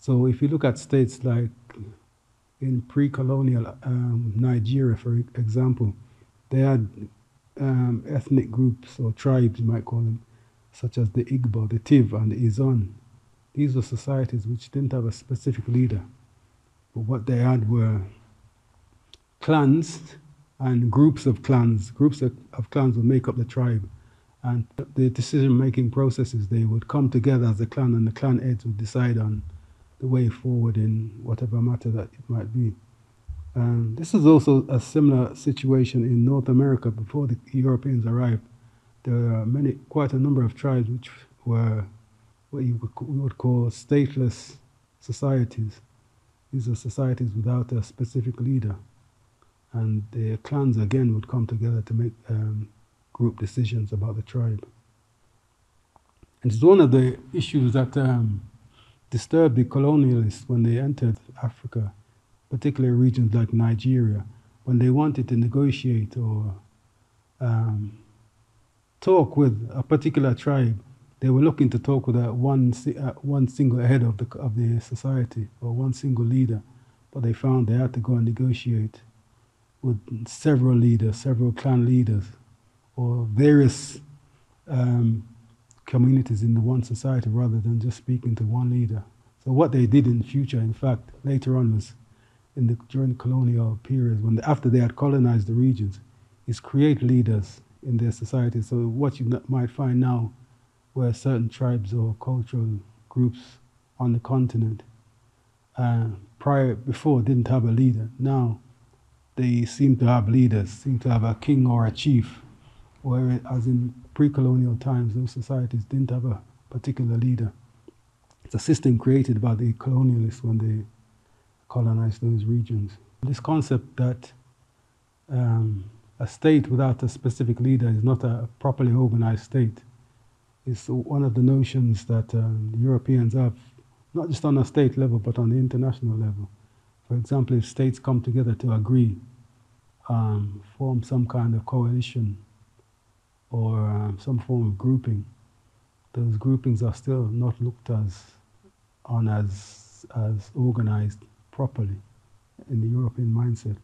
So if you look at states like in pre-colonial um, Nigeria, for example, they had um, ethnic groups or tribes, you might call them, such as the Igbo, the Tiv, and the Izon. These were societies which didn't have a specific leader, but what they had were clans and groups of clans. Groups of, of clans would make up the tribe, and the decision-making processes they would come together as a clan, and the clan heads would decide on the way forward in whatever matter that it might be. And this is also a similar situation in North America before the Europeans arrived. There are many, quite a number of tribes which were what you we would call stateless societies. These are societies without a specific leader. And the clans again would come together to make um, group decisions about the tribe. And it's one of the issues that um, disturbed the colonialists when they entered Africa, particularly regions like Nigeria, when they wanted to negotiate or um, talk with a particular tribe. They were looking to talk with a one, uh, one single head of the, of the society or one single leader, but they found they had to go and negotiate with several leaders, several clan leaders, or various um, communities in the one society rather than just speaking to one leader. So what they did in future, in fact, later on was in the during colonial periods, when the, after they had colonized the regions, is create leaders in their society. So what you might find now, where certain tribes or cultural groups on the continent, uh, prior before didn't have a leader, now they seem to have leaders, seem to have a king or a chief, whereas in pre-colonial times, those societies didn't have a particular leader. It's a system created by the colonialists when they colonized those regions. This concept that um, a state without a specific leader is not a properly organized state is one of the notions that um, Europeans have, not just on a state level, but on the international level. For example, if states come together to agree, um, form some kind of coalition or um, some form of grouping, those groupings are still not looked as on as as organized properly in the European mindset.